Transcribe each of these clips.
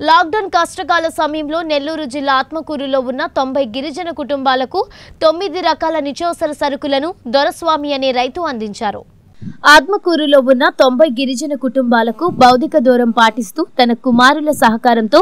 Lockdown కష్టకాల సమయంలో నెల్లూరు జిల్లా ఆత్మకూరులో ఉన్న తొంభై గిరిజన కుటుంబాలకు తొమ్మిది రకాల నిత్యావసర సరుకులను దొరస్వామి అనే రైతు అందించారు. ఆత్మకూరులో ఉన్న తొంభై గిరిజన కుటుంబాలకు భౌతిక దూరం పాటిస్తూ తన కుమారుల సహకారంతో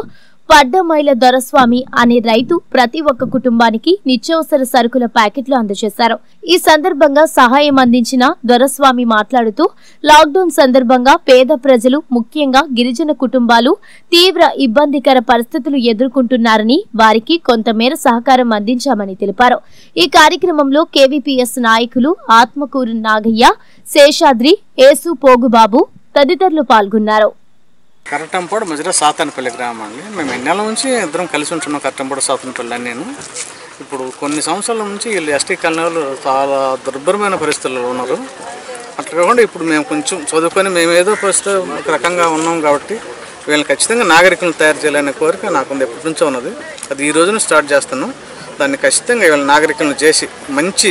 పడ్డమైల దొరస్వామి అనే రైతు ప్రతి ఒక్క కుటుంబానికి నిత్యావసర సరుకుల ప్యాకెట్లు అందజేశారు. ఈ సందర్భంగా సహాయం అందించిన దొరస్వామి మాట్లాడుతూ లాక్డౌన్ సందర్భంగా పేద ప్రజలు ముఖ్యంగా గిరిజన కుటుంబాలు తీవ్ర ఇబ్బందికర పరిస్థితులు ఎదుర్కొంటున్నారని వారికి కొంతమేర సహకారం అందించామని తెలిపారు. ఈ కార్యక్రమంలో కేవీపీఎస్ నాయకులు ఆత్మకూరు నాగయ్య శేషాద్రి ఏసు పోగుబాబు తదితరులు పాల్గొన్నారు. కరటంపాడు మధ్యలో సాతానపల్లి గ్రామం అండి. మేము ఎన్నెల నుంచి ఇద్దరం కలిసి ఉంటున్నాం కరటంపాడు సాతానపల్లి అని నేను. ఇప్పుడు కొన్ని సంవత్సరాల నుంచి వీళ్ళు ఎస్టీ కాలనీ వాళ్ళు చాలా దుర్భరమైన పరిస్థితుల్లో ఉన్నారు. అట్లా కాకుండా ఇప్పుడు మేము కొంచెం చదువుకొని మేము ఏదో పరిస్థితి ఒక రకంగా ఉన్నాం కాబట్టి వీళ్ళని ఖచ్చితంగా నాగరికులను తయారు చేయాలనే కోరిక నాకు ఎప్పటి నుంచో ఉన్నది. అది ఈ రోజున స్టార్ట్ చేస్తున్నాం. దాన్ని ఖచ్చితంగా వీళ్ళ నాగరికులను చేసి మంచి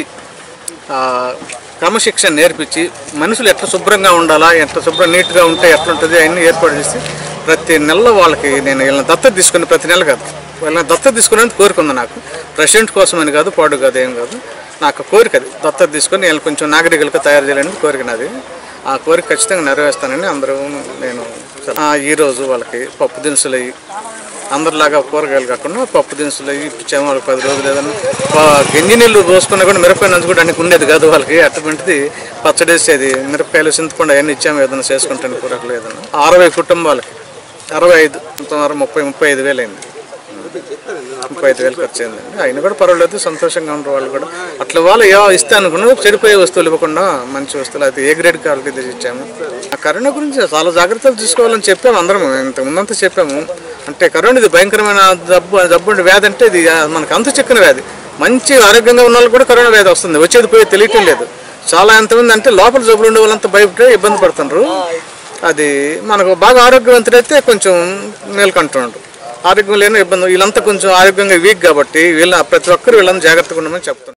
క్రమశిక్షణ నేర్పించి మనుషులు ఎట్లా శుభ్రంగా ఉండాలా ఎంత శుభ్రం నీట్గా ఉంటే ఎట్లా ఉంటుంది అవన్నీ ఏర్పాటు చేసి ప్రతి నెల వాళ్ళకి నేను వీళ్ళని దత్త తీసుకుని ప్రతి నెల కాదు. వీళ్ళని దత్త తీసుకునేందుకు కోరుకుంది నాకు. ప్రెసిడెంట్ కోసం అని కాదు పాడు కాదు ఏం కాదు. నాకు కోరిక అది. దత్త తీసుకొని వీళ్ళు కొంచెం నాగరికులుగా తయారు చేయాలని కోరిక నాది. ఆ కోరిక ఖచ్చితంగా నెరవేరుస్తానని అందరూ నేను ఈరోజు వాళ్ళకి పప్పు దినుసులు అందరిలాగా కూరగాయలు కాకుండా పప్పు దినుసులు అవి ఇప్పించాము వాళ్ళకి పది రోజులు ఏదన్నా పా- గంజి నీళ్ళు పోసుకున్నా కూడా మిరపకాయ నంచుకోవడానికి ఉండేది కాదు వాళ్ళకి. అటువంటిది పచ్చడి వేసేది. మిరపకాయలు చింతపండు అవన్నీ ఇచ్చాము ఏదైనా చేసుకుంటాను కూరగాయలు ఏదైనా. అరవై కుటుంబాలకి. అరవై ఐదు సుమారు ముప్పై ముప్పై ఐదు వేలు అయింది. ముప్పై ఐదు వేలు ఖర్చు అయిందండి అయినా కూడా పర్వాలేదు సంతోషంగా ఉండరు వాళ్ళు కూడా. అట్లా వాళ్ళు ఏ ఇస్తే అనుకున్నా చెడిపోయే వస్తువులు ఇవ్వకుండా మంచి వస్తువులు అయితే ఏ గ్రేడ్ క్వాలిటీ తీసి ఇచ్చాము. ఆ కరోనా గురించి చాలా జాగ్రత్తలు తీసుకోవాలని చెప్పాము అందరం ఇంత ముందంతా చెప్పాము. అంటే కరోనా ఇది భయంకరమైన జబ్బు జబ్బు వ్యాధి అంటే ఇది మనకు అంత చెక్కిన వ్యాధి. మంచి ఆరోగ్యంగా ఉన్న వాళ్ళు కూడా కరోనా వ్యాధి వస్తుంది. వచ్చేది పోయి తెలియటం లేదు. చాలా ఎంతమంది అంటే లోపల జబ్బులు ఉండే వాళ్ళంతా భయపడే ఇబ్బంది పడుతున్నారు అది మనకు బాగా ఆరోగ్యవంతుడైతే కొంచెం మేల్కంటున్నాడు ఆరోగ్యం లేని ఇబ్బంది. వీళ్ళంతా కొంచెం ఆరోగ్యంగా వీక్ కాబట్టి వీళ్ళ ప్రతి ఒక్కరు వీళ్ళని జాగ్రత్తగా ఉండమని చెప్తున్నారు